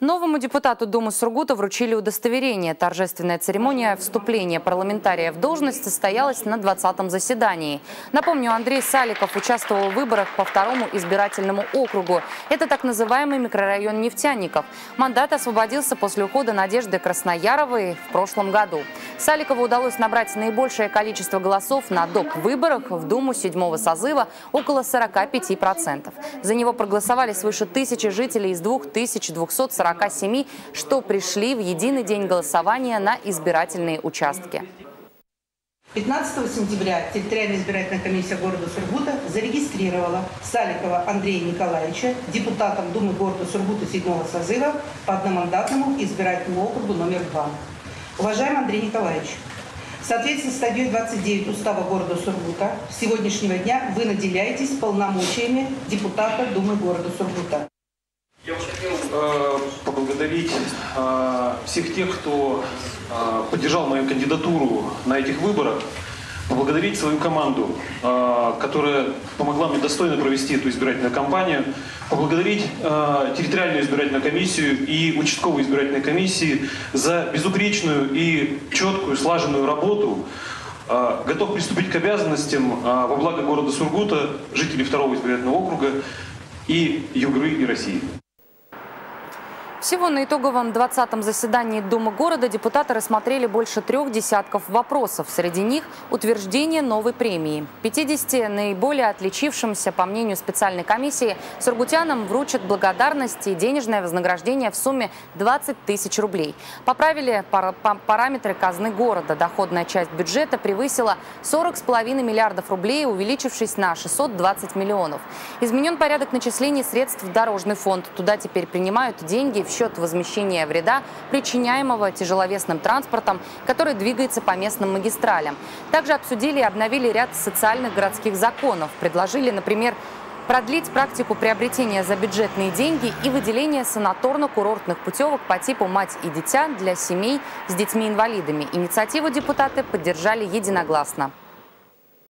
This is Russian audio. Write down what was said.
Новому депутату Думы Сургута вручили удостоверение. Торжественная церемония вступления парламентария в должность состоялась на 20-м заседании. Напомню, Андрей Саликов участвовал в выборах по второму избирательному округу. Это так называемый микрорайон нефтяников. Мандат освободился после ухода Надежды Краснояровой в прошлом году. Саликову удалось набрать наибольшее количество голосов на доп. выборах в Думу седьмого созыва – около 45%. За него проголосовали свыше тысячи жителей из 2240 47, что пришли в единый день голосования на избирательные участки. 15 сентября территориальная избирательная комиссия города Сургута зарегистрировала Саликова Андрея Николаевича депутатом Думы города Сургута 7 созыва по одномандатному избирательному округу номер 2. Уважаемый Андрей Николаевич, в соответствии с статьей 29 Устава города Сургута с сегодняшнего дня вы наделяетесь полномочиями депутата Думы города Сургута. Э, поблагодарить э, всех тех, кто э, поддержал мою кандидатуру на этих выборах, поблагодарить свою команду, которая помогла мне достойно провести эту избирательную кампанию, поблагодарить территориальную избирательную комиссию и участковую избирательную комиссии за безупречную и четкую, слаженную работу. Готов приступить к обязанностям во благо города Сургута, жителей второго избирательного округа и Югры и России. Всего на итоговом 20-м заседании Думы города депутаты рассмотрели больше трех десятков вопросов. Среди них утверждение новой премии. 50 наиболее отличившимся, по мнению специальной комиссии, сургутянам вручат благодарность и денежное вознаграждение в сумме 20 тысяч рублей. Поправили параметры казны города. Доходная часть бюджета превысила 40,5 миллиардов рублей, увеличившись на 620 миллионов. Изменен порядок начислений средств в дорожный фонд. Туда теперь принимают деньги в счет возмещения вреда, причиняемого тяжеловесным транспортом, который двигается по местным магистралям. Также обсудили и обновили ряд социальных городских законов. Предложили, например, продлить практику приобретения за бюджетные деньги и выделения санаторно-курортных путевок по типу «Мать и дитя» для семей с детьми-инвалидами. Инициативу депутаты поддержали единогласно.